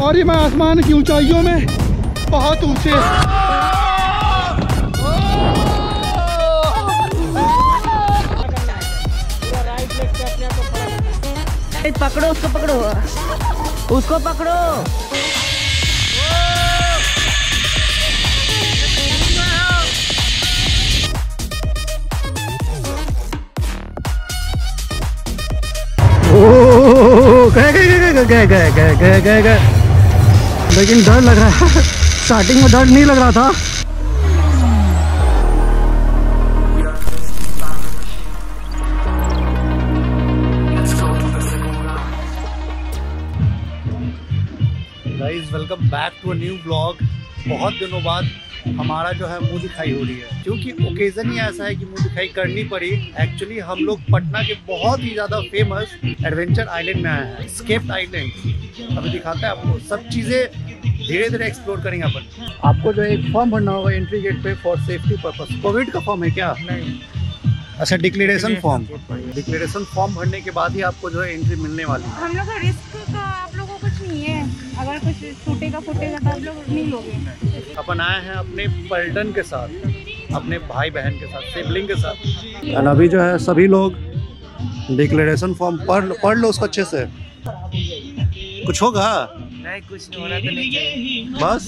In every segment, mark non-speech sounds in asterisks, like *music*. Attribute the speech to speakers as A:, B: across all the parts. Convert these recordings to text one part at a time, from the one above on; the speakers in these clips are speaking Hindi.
A: और ये मैं आसमान की ऊंचाइयों में बहुत ऊँचे।
B: पकड़ो उसको पकड़ो। उसको पकड़ो।
A: ओह, गए गए गए गए गए गए गए गए गए गए। लेकिन डर लग रहा है। स्टार्टिंग में डर नहीं लग रहा था। Welcome back to new blog बहुत दिनों बाद हमारा जो है मुँह दिखाई हो रही है। क्योंकि ओकेजन ही ऐसा है कि मुँह दिखाई करनी पड़ी। एक्चुअली हम लोग पटना के बहुत ही ज़्यादा फ़ेमस एडवेंचर आइलैंड में आए हैं स्केप्ड आइलैंड अभी दिखाता है आपको। सब चीज़ें धीरे धीरे एक्सप्लोर करेंगे अपन। आपको जो एक फॉर्म भरना होगा एंट्री गेट पे फॉर सेफ्टी पर्पस कोविड का फॉर्म है क्या?
B: नहीं।
A: अच्छा डिक्लेरेशन फॉर्म डिक्लेरेशन फॉर्म भरने के बाद ही आपको जो है एंट्री मिलने वाली है।
C: हम लोग का रिस्क का आप लोगों को कुछ नहीं है। अगर कुछ टूटेगा फूटेगा तो आप लोग नहीं लोगे।
A: अपन आए हैं अपने पलटन के साथ अपने भाई बहन के साथ सिबलिंग के साथ। और अभी जो है सभी लोग डिक्लेरेशन फॉर्म पढ़ पढ़ लो उसको अच्छे से। कुछ होगा?
B: नहीं कुछ नहीं होना तो नहीं चाहिए।
A: बस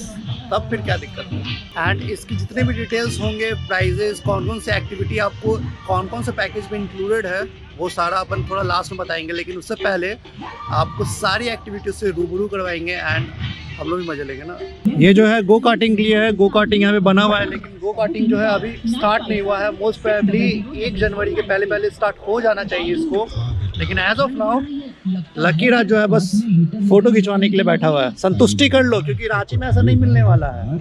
A: तब फिर क्या दिक्कत है एंड इसकी जितने भी डिटेल्स होंगे प्राइजेस कौन कौन से एक्टिविटी आपको कौन कौन से पैकेज में इंक्लूडेड है वो सारा अपन थोड़ा लास्ट में बताएँगे लेकिन उससे पहले आपको सारी एक्टिविटी से रूबरू करवाएँगे एंड हम लोग भी मज़े लेंगे ना। ये जो है गो कार्टिंग के लिए है। गो कार्टिंग यहाँ पे बना हुआ है लेकिन गो कार्टिंग जो है अभी स्टार्ट नहीं हुआ है। मोस्ट प्रोबेबली एक जनवरी के पहले पहले स्टार्ट हो जाना चाहिए इसको। लेकिन as of now Lucky Raj जो है बस फ़ोटो खिंचवाने के लिए बैठा हुआ है। संतुष्टि कर लो क्योंकि रांची में ऐसा नहीं मिलने वाला है।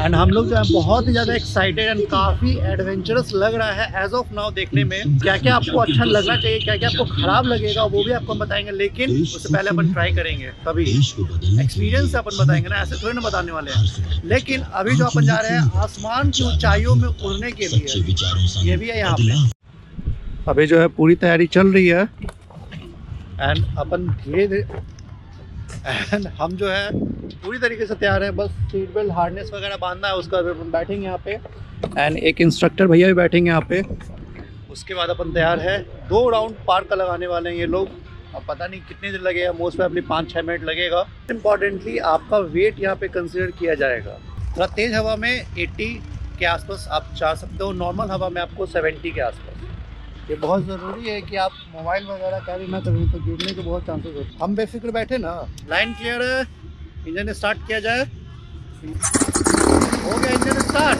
A: एंड हम लोग जो है बहुत ही ज़्यादा एक्साइटेड एंड काफ़ी एडवेंचरस लग रहा है एज ऑफ़ नाउ देखने में। क्या क्या आपको अच्छा लगना चाहिए क्या क्या आपको खराब लगेगा वो भी आपको हम बताएँगे लेकिन उससे पहले अपन ट्राई करेंगे कभी एक्सपीरियंस से अपन बताएँगे ना ऐसे थोड़ी ना बताने वाले हैं। लेकिन अभी जो अपन जा रहे हैं आसमान की ऊंचाइयों में उड़ने के लिए। ये भी है यहाँ पे। अभी जो है पूरी तैयारी चल रही है। एंड अपन धीरे धीरे एंड हम जो है पूरी तरीके से तैयार है। बस सीट बेल्ट हार्डनेस वगैरह बांधना है, उसका अपन बैठेंगे यहाँ पे। एंड एक इंस्ट्रक्टर भैया भी बैठेंगे यहाँ पे। उसके बाद अपन तैयार है। दो राउंड पार्क का लगाने वाले हैं ये लोग। अब पता नहीं कितनी देर लगेगा। मोस्ट प्रोबेबली पाँच छः मिनट लगेगा। इम्पॉर्टेंटली आपका वेट यहाँ पे कंसिडर किया जाएगा। थोड़ा तेज़ हवा में 80 के आसपास आप जा सकते हो। नॉर्मल हवा में आपको 70 के आसपास। ये बहुत ज़रूरी है कि आप मोबाइल वगैरह कैरी ना करें तो गिरने के बहुत चांसेस होते हम बेफिक्र बैठे ना। लाइन क्लियर है। इंजन स्टार्ट किया जाए। हो गया इंजन स्टार्ट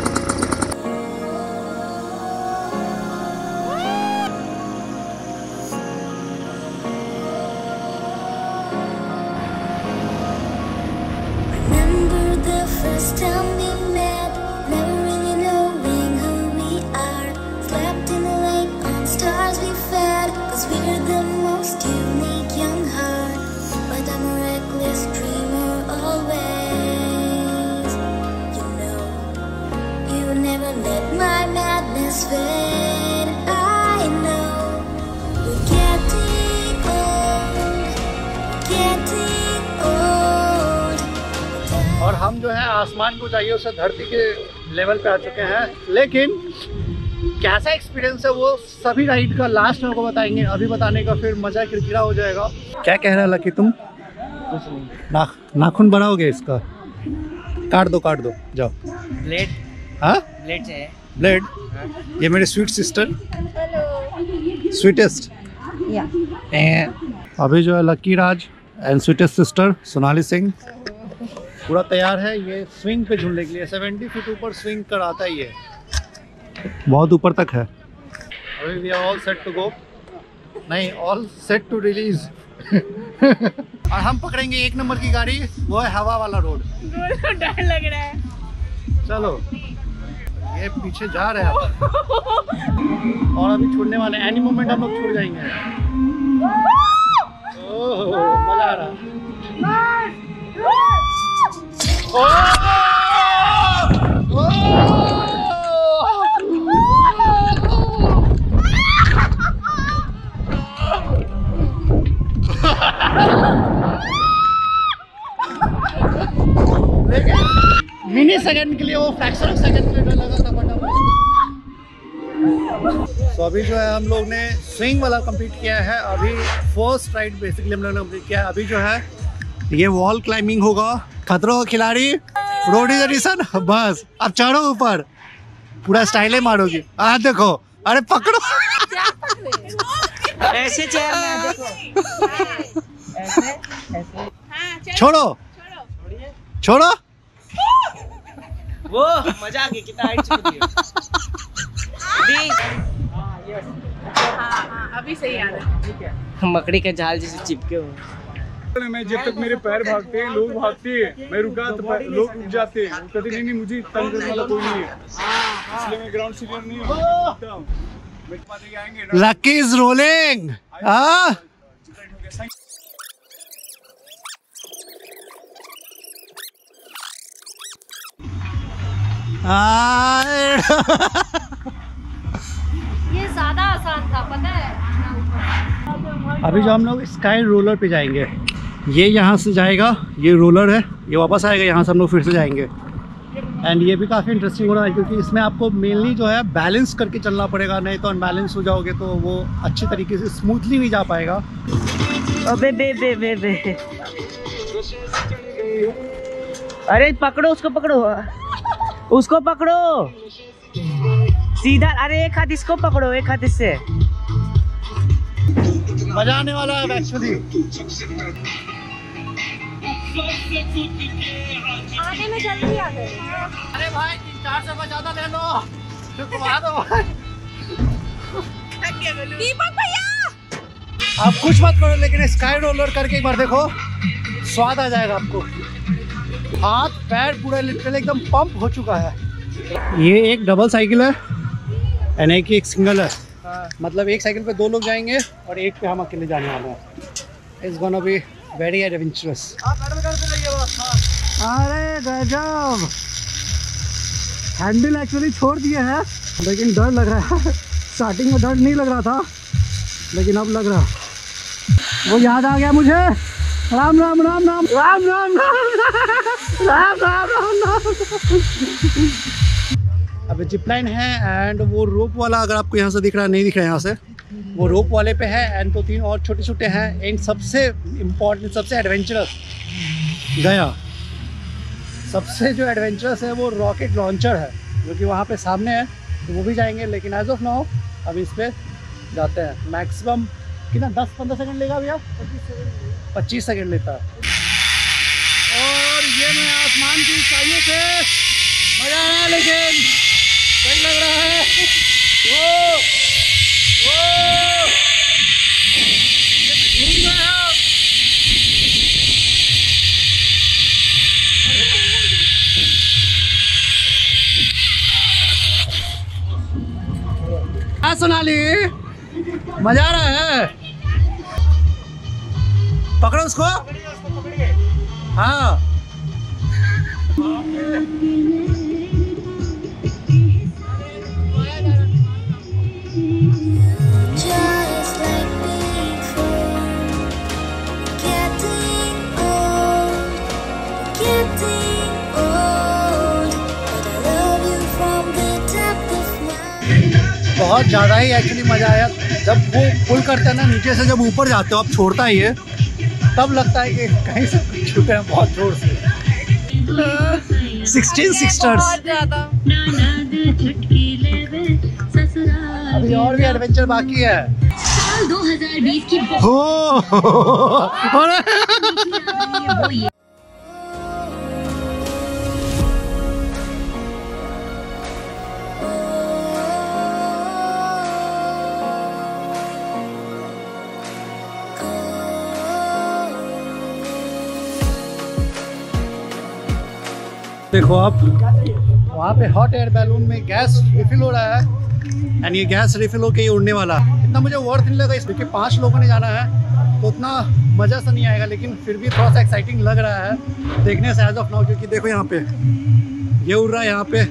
A: जो है आसमान को चाहिए उसे धरती के लेवल पे आ चुके हैं। लेकिन कैसा एक्सपीरियंस है वो सभी राइड का लास्ट में आपको बताएँगे। अभी बताने का फिर मज़ा किरकिरा हो जाएगा। क्या कह रहा लकी तुम?
B: कुछ नहीं।
A: ना, नाखून बढ़ाओगे इसका? काट दो काट दो। जाओ।
B: ब्लेड
A: हाँ?
B: ब्लेड चाहिए।
A: ब्लेड
B: हाँ?
A: ये मेरी स्वीट सिस्टर स्वीटेस्ट अभी जो है Lucky Raj and sweetest sister Sonali Singh पूरा तैयार है ये स्विंग पे झूलने के लिए। 70 फीट ऊपर स्विंग कराता है ये बहुत ऊपर तक है। अभी we are all set to go नहीं ऑल सेट टू रिलीज़ और हम पकड़ेंगे एक नंबर की गाड़ी वो है हवा वाला रोड
C: डर लग रहा है
A: चलो। ये पीछे जा रहे हैं और अभी छोड़ने वाले एनी मोमेंट हम लोग छूट जाएँगे। ओह मज़ा आ रहा मिनी सेकंड के लिए वो फ्रैक्शन ऑफ़ सेकंड के लिए लगा था फटाफट। तो अभी जो है हम लोग ने स्विंग वाला कंप्लीट किया है। अभी फ़र्स्ट राइड बेसिकली हम लोग ने कंप्लीट किया है। अभी जो है ये वॉल क्लाइंबिंग होगा। खतरों खिलाड़ी रोडी एडिशन बस। अब चढ़ो ऊपर। पूरा स्टाइले मारोगी। आ देखो। अरे पकड़ो।
B: ऐसे चेयर ऐसे ऐसे।
A: छोड़ो। छोड़ो।
B: वो मज़ा आ गया कितना हाइट कूदी है।
C: अभी सही आ रहा है।
B: मकड़ी के जाल जैसे चिपके हो
D: मैं जब तक मेरे पैर भागते हैं लोग भागते हैं मैं रुका तो लोग रुक जाते हैं। वो कहते नहीं नहीं मुझे तंग करने वाला कोई नहीं है। इसलिए मैं ग्राउंड सीनियर नहीं हूँ। हूँ।
A: लकी इज़ रोलिंग हाँ *laughs*
C: ये ज़्यादा आसान था पता है।
A: अभी जो हम लोग स्काई रोलर पे जाएँगे। ये यहाँ से जाएगा ये रोलर है ये वापस आएगा यहाँ से हम लोग फिर से जाएँगे। एंड ये भी काफ़ी इंटरेस्टिंग हो रहा है क्योंकि इसमें आपको मेनली जो है बैलेंस करके चलना पड़ेगा नहीं तो अनबैलेंस हो जाओगे तो वो अच्छी तरीके से स्मूथली नहीं जा पाएगा।
B: अबे बे बे बे बे। अरे पकड़ो उसको पकड़ो। उसको पकड़ो। सीधा अरे एक हाथ इसको पकड़ो एक हाथ इससे।
A: मज़ा आने वाला है एक्चुअली
C: आने में जल्दी आ गए
A: अरे भाई तीन चार सौ ज़्यादा ले लो। दो
C: दीपक भैया!
A: आप कुछ मत करो लेकिन स्काई रोलर करके एक बार देखो। स्वाद आ जाएगा आपको। हाथ पैर पूरा लिटरली एकदम पंप हो चुका है। ये एक डबल साइकिल है एंड एक एक सिंगल है। मतलब एक साइकिल पे दो लोग जाएँगे और एक पे हम अकेले जाने वाले हैं। इस गोना बी वेरी एडवेंचरस अरे गजब। हैंडल एक्चुअली छोड़ दिए हैं लेकिन डर लग रहा है। स्टार्टिंग में डर नहीं लग रहा था लेकिन अब लग रहा वो याद आ गया मुझे। राम राम राम राम। राम राम राम राम राम राम राम। अभी जिपलाइन है एंड वो रोप वाला अगर आपको यहाँ से दिख रहा है नहीं दिख रहा है यहाँ से वो रोप वाले पे है एंड दो तीन और छोटे छोटे हैं एंड सबसे इम्पोर्टेंट सबसे एडवेंचरस गया। सबसे जो एडवेंचरस है वो रॉकेट लॉन्चर है, जो कि वहाँ पे सामने है तो वो भी जाएँगे, लेकिन एज ऑफ़ नाउ अब इस पे जाते हैं। मैक्सिमम कितना? दस, पंद्रह सेकंड लेगा भैया? पच्चीस सेकंड लेता और ये मैं आसमान की ऊंचाइयों से मज़ा आया, लेकिन सही लग रहा है। वो सोनाली मज़ा आ रहा है? पकड़ो उसको। हाँ। बहुत ज़्यादा ही एक्चुअली मज़ा आया। जब वो पुल करते हैं ना नीचे से जब ऊपर जाते हो अब छोड़ता ही है तब लगता है कि कहीं से छूटे हैं बहुत ज़ोर से। सिक्सटीन सिक्सटर्स अभी और भी एडवेंचर बाकी है।
E: साल 2020 की
A: हो। *laughs* *laughs* देखो आप। वहाँ पे हॉट एयर बैलून में गैस रिफिल हो रहा है। एंड ये गैस रिफिल होके ही उड़ने वाला। है इतना मुझे वर्थ नहीं लगा इसमें कि पाँच लोगों ने जाना है। तो उतना मज़ा सा नहीं आएगा लेकिन फिर भी थोड़ा सा एक्साइटिंग लग रहा है देखने से एज ऑफ़ नाउ क्योंकि देखो यहाँ पे। ये उड़ रहा है यहाँ पे।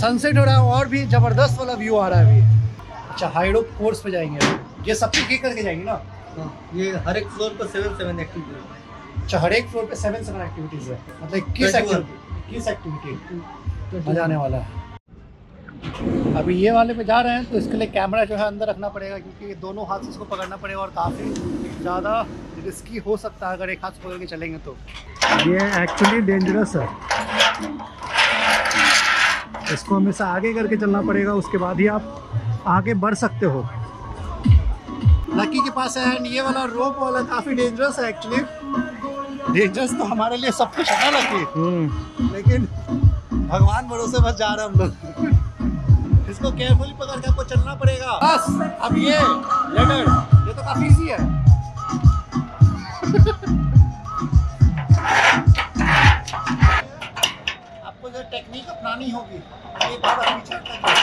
A: सनसेट हो रहा है और भी ज़बरदस्त वाला व्यू आ रहा है अभी। अच्छा हाइडो कोर्स पे जाएँगे। ये सब कुछ करके जाएँगे ना?
F: ये हर एक फ्लोर पर सेवन सेवन एक्टिव
A: अच्छा हर एक फ्लोर पे सेवन सेवन एक्टिविटीज़ है। मतलब इक्कीस एक्टिविटी इक्कीस एक्टिविटी मज़ा आने वाला है। अभी ये वाले पे जा रहे हैं तो इसके लिए कैमरा जो है अंदर रखना पड़ेगा क्योंकि दोनों हाथ से इसको पकड़ना पड़ेगा और काफ़ी ज़्यादा रिस्की हो सकता है अगर एक हाथ से पकड़ के चलेंगे तो। ये एक्चुअली डेंजरस है। इसको हमेशा आगे करके चलना पड़ेगा उसके बाद ही आप आगे बढ़ सकते हो। लकी के पास है ये वाला रोप वाला काफ़ी डेंजरस है एक्चुअली डेंजरस तो हमारे लिए सब कुछ है ना लेकिन भगवान भरोसे बस जा रहे हैं हम लोग। इसको केयरफुली पकड़ के आपको चलना पड़ेगा। बस अब ये लेटर ये तो काफ़ी इजी है। आपको जो टेक्निक अपनानी होगी ये बाबा पीछे हटकर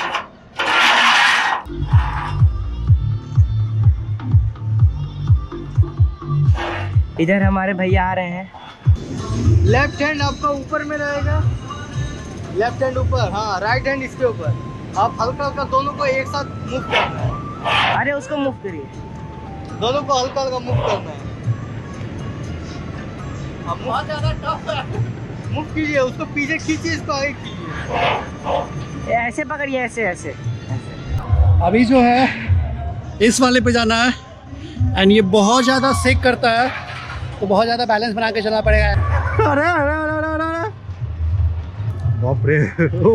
B: इधर हमारे भैया आ रहे हैं।
A: लेफ़्ट हैंड आपका ऊपर में रहेगा। लेफ़्ट हैंड ऊपर हाँ राइट हैंड इसके ऊपर। आप हल्का हल्का दोनों को एक साथ मूव करना है।
B: अरे उसको मुफ़्त करिए।
A: दोनों को हल्का हल्का मूव करना है। अब बहुत ज़्यादा टफ है। मूव कीजिए उसको पीछे खींचिए इसको आगे कीजिए
B: ऐसे पकड़िए ऐसे ऐसे।
A: अभी जो है इस वाले पे जाना है। एंड ये बहुत ज़्यादा सेक करता है। तो बहुत ज़्यादा बैलेंस बना के चलना पड़ेगा। अरे अरे अरे अरे अरे बाप रे। ओ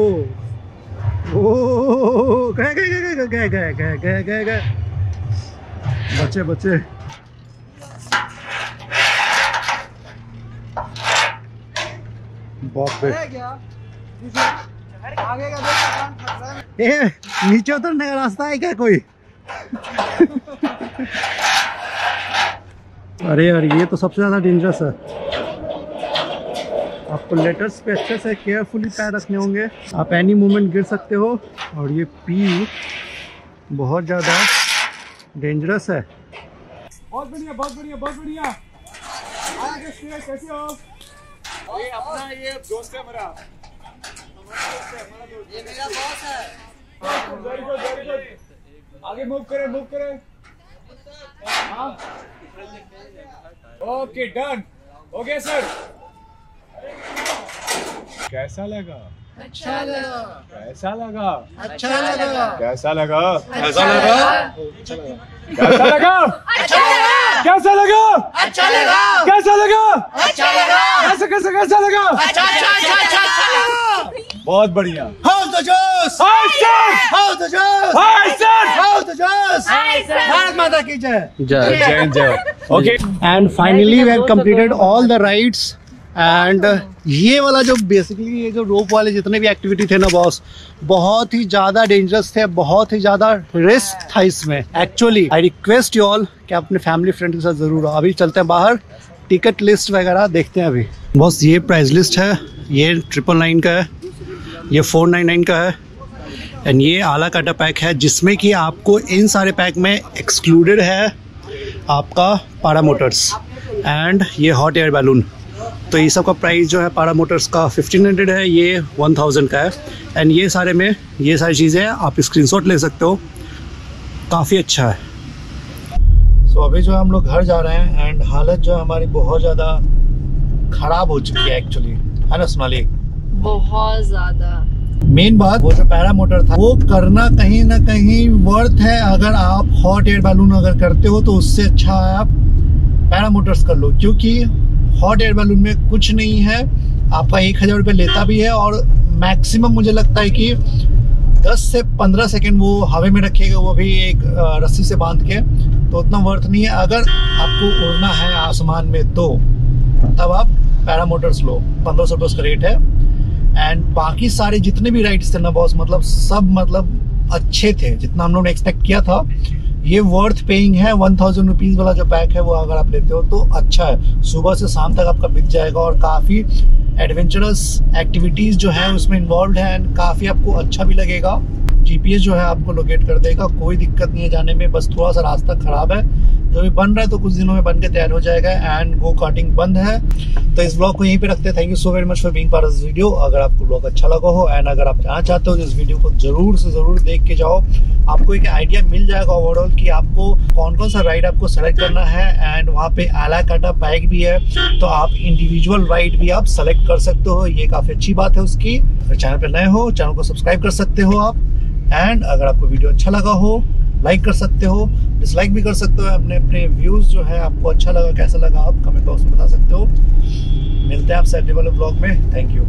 A: ओ गए गए गए गए गए गए गए बच्चे बच्चे। बाप रे। नीचे उतरने का रास्ता है क्या कोई? अरे यार ये तो सबसे ज़्यादा डेंजरस है। आपको लेटर्स पे अच्छे से केयरफुली पैर रखने होंगे। आप एनी मोमेंट गिर सकते हो और ये पी बहुत ज़्यादा डेंजरस है।
D: बहुत बढ़िया बहुत बढ़िया बहुत बढ़िया। आगे कैसे हो? ये अपना ये दोस्त है मेरा ये मेरा बॉस है। आगे मूव करें मूव करें। हाँ ओके डन गया सर कैसा लगा?
A: अच्छा लगा।
D: कैसा लगा?
A: अच्छा लगा।
D: कैसा लगा? कैसा लगा? कैसा लगा? कैसा लगा?
A: अच्छा लगा।
D: कैसा लगा?
A: अच्छा लगा।
D: कैसा कैसा कैसा लगा?
A: अच्छा अच्छा अच्छा अच्छा अच्छा
D: बहुत बढ़िया।
A: हाउ द जोश
D: हाय सर
A: हाउ द जोश
D: hi sir
A: how the josh Bharat माता की जय।
D: जय जय okay
A: and finally we have completed all the rides and ये वाला जो बेसिकली ये जो रोप वाले जितने भी एक्टिविटी थे ना बॉस बहुत ही ज़्यादा डेंजरस थे बहुत ही ज़्यादा रिस्क था इसमें। Actually I request you all कि आप अपने फैमिली फ्रेंड के साथ ज़रूर आओ। अभी चलते हैं बाहर टिकट लिस्ट वगैरह देखते हैं अभी। बॉस ये प्राइस लिस्ट है ये ट्रिपल नाइन का है। ये फोर नाइन नाइन का है। एंड ये आला काटा पैक है जिसमें कि आपको इन सारे पैक में एक्सक्लूडेड है आपका पारा मोटर्स एंड ये हॉट एयर बैलून तो ये सब का प्राइस जो है पारा मोटर्स का 1500 है ये 1000 का है। एंड ये सारे में ये सारी चीज़ें आप स्क्रीनशॉट ले सकते हो। काफ़ी अच्छा है। सो so, अभी जो हम लोग घर जा रहे हैं एंड हालत जो है हमारी बहुत ज़्यादा ख़राब हो चुकी है एक्चुअली है ना सोनाली?
C: बहुत ज़्यादा।
A: मेन बात, वो जो पैरा मोटर था, वो करना कहीं ना कहीं वर्थ है। अगर आप हॉट एयर बैलून अगर करते हो तो उससे अच्छा है आप पैरा मोटर्स कर लो। क्योंकि हॉट एयर बैलून में कुछ नहीं है। आपका एक हज़ार रुपये लेता भी है और मैक्सिमम मुझे लगता है कि 10 से 15 सेकंड वो हवा में रखेगा, वो भी एक रस्सी से बाँध के तो उतना वर्थ नहीं है। अगर आपको उड़ना है आसमान में तो तब आप पैरा मोटर्स लो। पंद्रह सौ रुपये उसका रेट है। एंड बाकी सारे जितने भी राइड्स थे ना बॉस मतलब सब मतलब अच्छे थे, जितना हम लोग ने एक्सपेक्ट किया था। ये वर्थ पेइंग है वन थाउज़ेंड रुपीज़ वाला जो पैक है वो अगर आप लेते हो तो अच्छा है। सुबह से शाम तक आपका बिक जाएगा और काफ़ी एडवेंचरस एक्टिविटीज़ जो है उसमें इन्वॉल्व है एंड काफ़ी आपको अच्छा भी लगेगा। जीपीएस जो है आपको लोकेट कर देगा, कोई दिक्कत नहीं है जाने में, बस थोड़ा सा रास्ता खराब है। जो भी बन रहा है तो कुछ दिनों में बन के तैयार हो जाएगा एंड गो कार्टिंग बंद है। तो इस ब्लॉग को यहीं पे रखते हैं। Thank you so very much for being part of this video अगर आपको ब्लॉग अच्छा लगा हो एंड अगर आप जाना चाहते हो तो इस वीडियो को ज़रूर से ज़रूर देख के जाओ। आपको एक आइडिया मिल जाएगा ओवरऑल कि आपको कौन कौन सा राइड आपको सेलेक्ट करना है एंड वहाँ पे आला काटा बाइक भी है। तो आप इंडिविजुअल राइड भी आप सेलेक्ट कर सकते हो। ये काफ़ी अच्छी बात है उसकी। अगर चैनल पे नए हो चैनल को सब्सक्राइब कर सकते हो आप। एंड अगर आपको वीडियो अच्छा लगा हो लाइक कर सकते हो डिसलाइक भी कर सकते हो, अपने अपने व्यूज़ जो है, आपको अच्छा लगा, कैसा लगा, आप कमेंट बॉक्स में बता सकते हो। मिलते हैं आपसे अगले वाले ब्लॉग में। Thank you